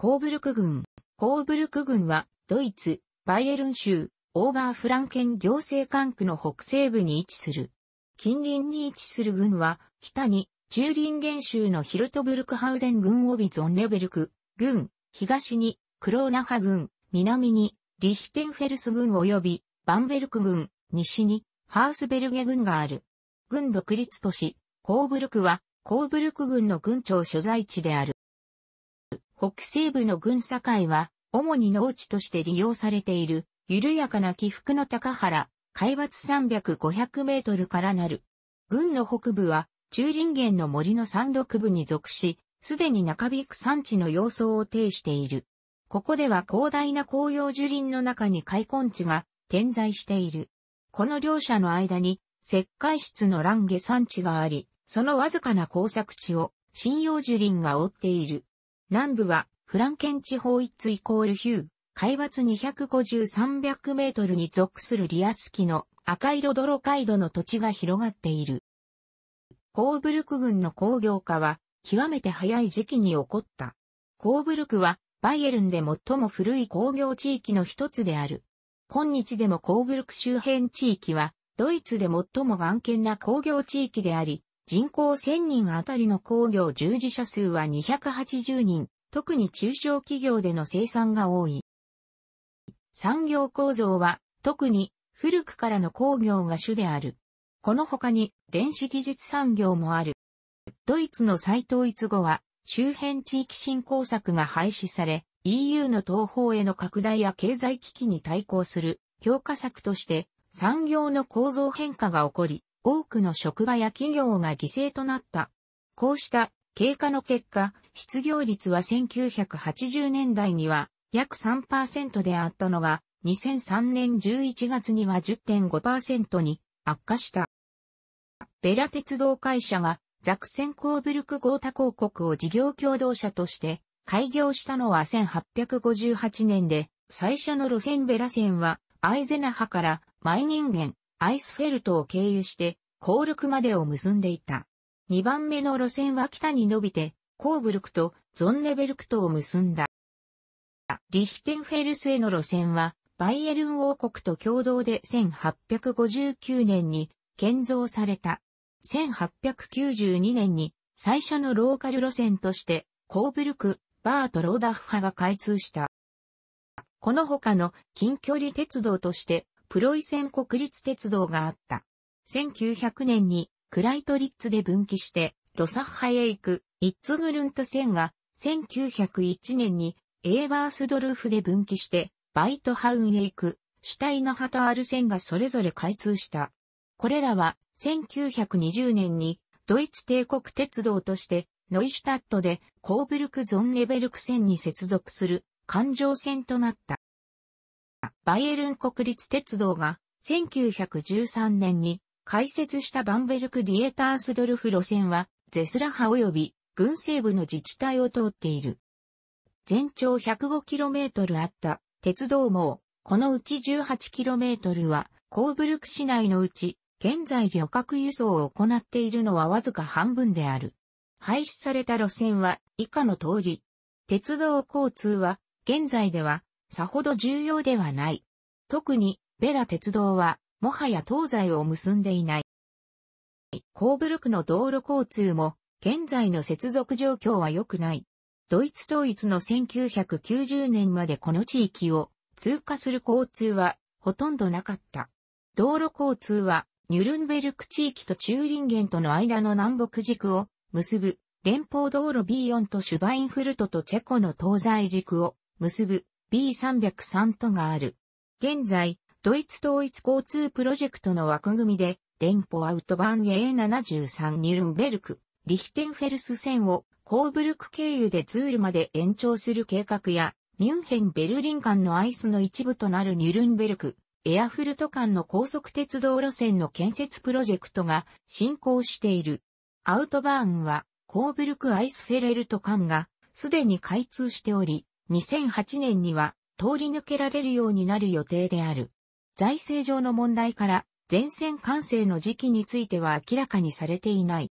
コーブルク郡。コーブルク郡は、ドイツ、バイエルン州、オーバーフランケン行政管区の北西部に位置する。近隣に位置する郡は、北に、チューリンゲン州のヒルトブルクハウゼン郡及びゾンレベルク郡、東に、クローナハ郡、南に、リヒテンフェルス郡及び、バンベルク郡、西に、ハースベルゲ郡がある。郡独立都市、コーブルクは、コーブルク郡の郡庁所在地である。北西部の郡境は、主に農地として利用されている、緩やかな起伏の高原、海抜300-500メートルからなる。郡の北部は、中林原の森の山麓部に属し、すでに中引く山地の様相を呈している。ここでは広大な紅葉樹林の中に開墾地が点在している。この両者の間に石灰質のランゲ山地があり、そのわずかな工作地を針葉樹林が覆っている。南部はフランケン地方一イコールヒュー、海抜250-300メートルに属するリアスキの赤色泥街道の土地が広がっている。コーブルク郡の工業化は極めて早い時期に起こった。コーブルクはバイエルンで最も古い工業地域の一つである。今日でもコーブルク周辺地域は、ドイツで最も眼見な工業地域であり、人口1000人あたりの工業従事者数は280人、特に中小企業での生産が多い。産業構造は、特に古くからの工業が主である。この他に電子技術産業もある。ドイツの再統一後は周辺地域振興策が廃止され、EU の東方への拡大や経済危機に対抗する強化策として産業の構造変化が起こり、多くの職場や企業が犠牲となった。こうした経過の結果、失業率は1980年代には約3%であったのが、2003年11月には10.5%に悪化した。ベラ鉄道会社がザクセンコーブルクゴータ広告を事業共同社として開業したのは1858年で、最初の路線ベラ線はアイゼナハからマイニンゲン、アイスフェルトを経由してコールクまでを結んでいた。2番目の路線は北に伸びてコーブルクとゾンネベルクとを結んだ。リヒテンフェルスへの路線はバイエルン王国と共同で1859年に建造された。1892年に最初のローカル路線としてコーブルク、バートローダッフ派が開通した。この他の近距離鉄道としてプロイセン国立鉄道があった。1900年にクライトリッツで分岐してロサッハへ行くイッツグルント線が1901年にエーバースドルフで分岐してバイトハウンへ行くシュタイナハタール線がそれぞれ開通した。これらは1920年にドイツ帝国鉄道としてノイシュタットでコーブルクゾンレベルク線に接続する環状線となった。バイエルン国立鉄道が1913年に開設したバンベルクディエタースドルフ路線はゼスラハ及び軍西部の自治体を通っている。全長 105km あった鉄道網、このうち 18km はコーブルク市内のうち現在旅客輸送を行っているのはわずか半分である。廃止された路線は以下の通り。鉄道交通は現在ではさほど重要ではない。特にベラ鉄道はもはや東西を結んでいない。コーブルクの道路交通も現在の接続状況は良くない。ドイツ統一の1990年までこの地域を通過する交通はほとんどなかった。道路交通はニュルンベルク地域とチューリンゲンとの間の南北軸を結ぶ連邦道路 B4 とシュバインフルトとチェコの東西軸を結ぶ B303 とがある。現在、ドイツ統一交通プロジェクトの枠組みで、連邦アウトバーン A73 ニュルンベルク、リヒテンフェルス線をコーブルク経由でツールまで延長する計画や、ミュンヘン・ベルリン間のアイスの一部となるニュルンベルク、エアフルト間の高速鉄道路線の建設プロジェクトが進行している。アウトバーンはコーブルクアイスフェレルト間がすでに開通しており、2008年には通り抜けられるようになる予定である。財政上の問題から全線完成の時期については明らかにされていない。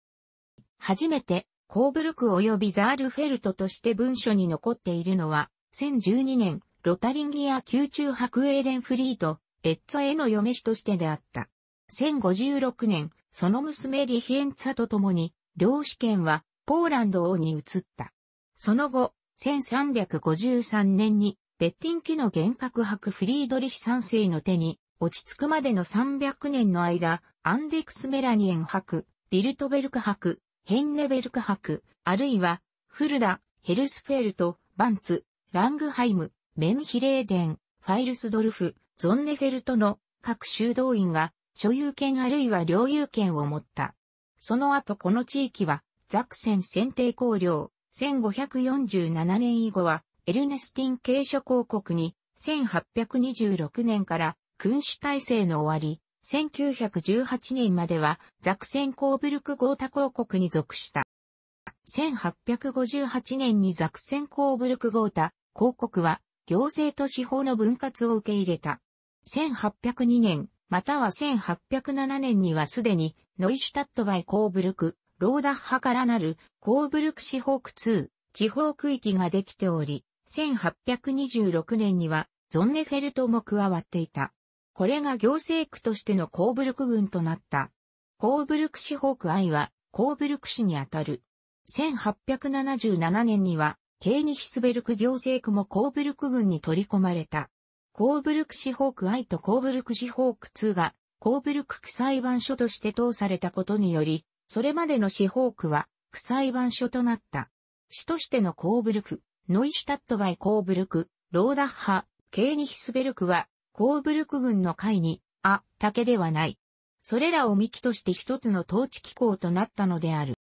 初めてコーブルク及びザールフェルトとして文書に残っているのは、1012年、ロタリンギア宮中白エーレンフリート、エッツォへの嫁氏としてであった。1056年、その娘リヒエンツァと共に、領主権はポーランド王に移った。その後、1353年に、ベッティン機の幻覚博フリードリヒ三世の手に、落ち着くまでの300年の間、アンデクスメラニエン博、ビルトベルク博、ヘンネベルク博、あるいは、フルダ、ヘルスフェルト、バンツ、ラングハイム、メンヒレーデン、ファイルスドルフ、ゾンネフェルトの各修道院が所有権あるいは領有権を持った。その後この地域はザクセン選定公領、1547年以後はエルネスティン継書公国に1826年から君主体制の終わり、1918年まではザクセンコーブルクゴータ公国に属した。1858年にザクセンコーブルクゴータ公国は行政と司法の分割を受け入れた。1802年、または1807年にはすでにノイシュタットバイコーブルク、ローダッハからなるコーブルク司法区通、地方区域ができており、1826年にはゾンネフェルトも加わっていた。これが行政区としてのコーブルク郡となった。コーブルク市北愛はコーブルク市にあたる。1877年にはケーニヒスベルク行政区もコーブルク郡に取り込まれた。コーブルク市北愛とコーブルク市北2がコーブルク区裁判所として通されたことにより、それまでの市北区は区裁判所となった。市としてのコーブルク、ノイシュタットバイコーブルク、ローダッハ、ケーニヒスベルクはコーブルク軍の会に、あ、竹ではない。それらを幹として一つの統治機構となったのである。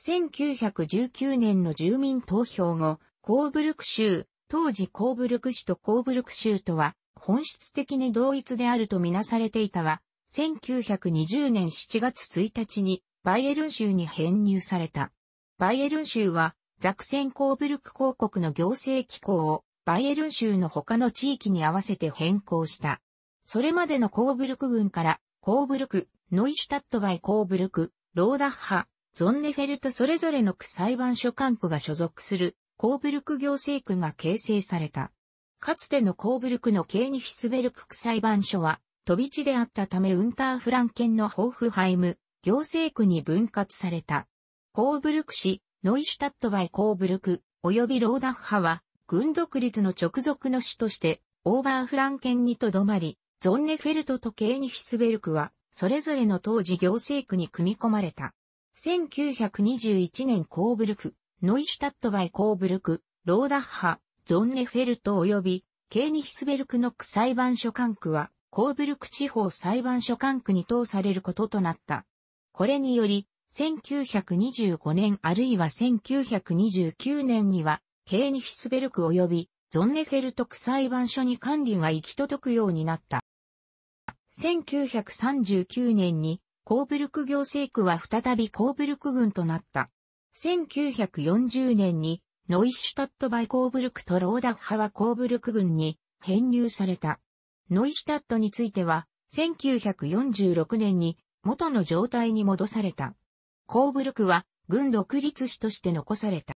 1919年の住民投票後、コーブルク州、当時コーブルク市とコーブルク州とは本質的に同一であるとみなされていたが、1920年7月1日にバイエルン州に編入された。バイエルン州はザクセンコーブルク公国の行政機構をバイエルン州の他の地域に合わせて変更した。それまでのコーブルク郡からコーブルク、ノイシュタットバイコーブルク、ローダッハ、ゾンネフェルトそれぞれの区裁判所管区が所属するコーブルク行政区が形成された。かつてのコーブルクのケーニフィスベルク区裁判所は飛び地であったためウンターフランケンのホーフハイム行政区に分割された。コーブルク市、ノイシュタットバイコーブルク、及びローダッハは軍独立の直属の市として、オーバーフランケンにとどまり、ゾンネフェルトとケーニフィスベルクは、それぞれの当時行政区に組み込まれた。1921年コーブルク、ノイシュタットバイコーブルク、ローダッハ、ゾンネフェルト及び、ケーニヒスベルクの区裁判所管区は、コーブルク地方裁判所管区に通されることとなった。これにより、1925年あるいは1929年には、ケーニフィスベルク及びゾンネフェルト区裁判所に管理が行き届くようになった。1939年にコーブルク行政区は再びコーブルク郡となった。1940年にノイシュタットバイコーブルクとローダッハはコーブルク郡に編入された。ノイシュタットについては1946年に元の状態に戻された。コーブルクは軍独立市として残された。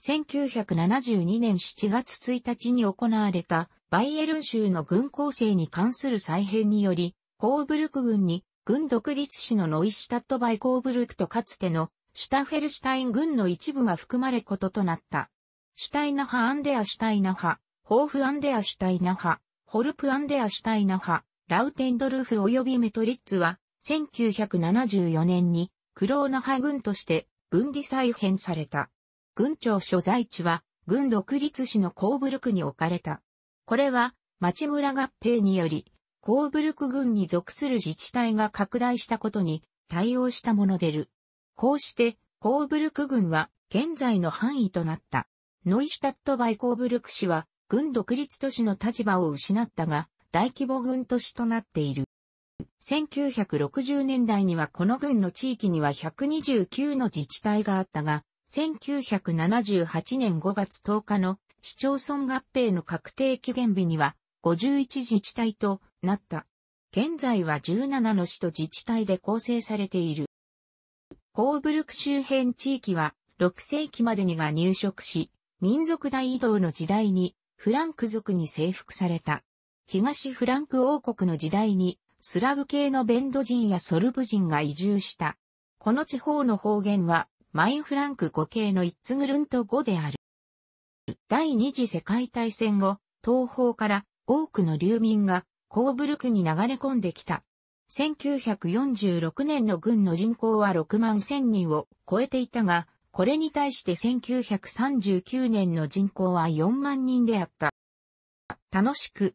1972年7月1日に行われたバイエルン州の軍構成に関する再編により、コーブルク軍に軍独立市のノイシュタットバイコーブルクとかつてのシュタフェルシュタイン軍の一部が含まれこととなった。シュタイナハ・アンデア・シュタイナハ、ホーフ・アンデア・シュタイナハ、ホルプ・アンデア・シュタイナハ、ラウテンドルフ及びメトリッツは、1974年にクローナハ軍として分離再編された。軍庁所在地は、軍独立市のコーブルクに置かれた。これは、町村合併により、コーブルク軍に属する自治体が拡大したことに対応したものでる。こうして、コーブルク軍は現在の範囲となった。ノイシュタットバイコーブルク市は、軍独立都市の立場を失ったが、大規模軍都市となっている。1960年代にはこの軍の地域には129の自治体があったが、1978年5月10日の市町村合併の確定期限日には51自治体となった。現在は17の市と自治体で構成されている。コーブルク周辺地域は6世紀までにが入植し、民族大移動の時代にフランク族に征服された。東フランク王国の時代にスラブ系のベンド人やソルブ人が移住した。この地方の方言はマインフランク語系のイッツグルント語である。第二次世界大戦後、東方から多くの流民がコーブルクに流れ込んできた。1946年の軍の人口は6万1000人を超えていたが、これに対して1939年の人口は4万人であった。楽しく